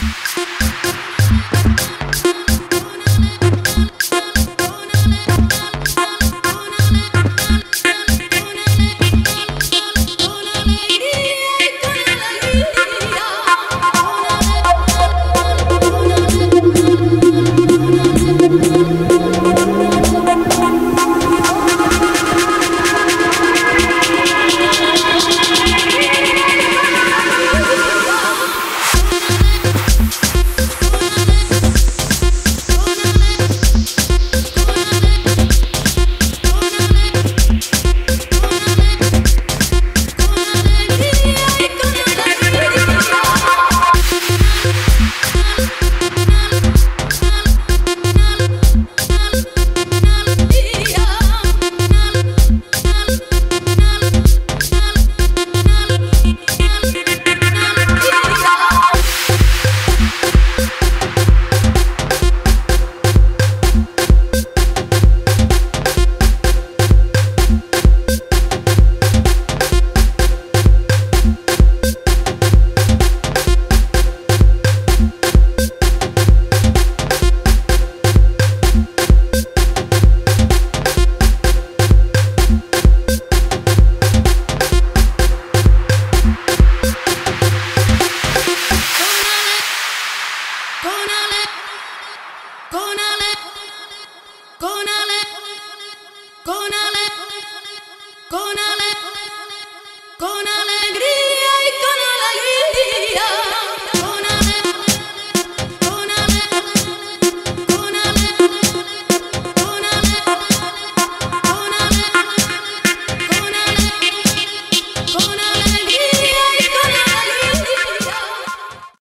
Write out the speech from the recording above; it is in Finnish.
Bye. कोणाला कोणाला कोणाला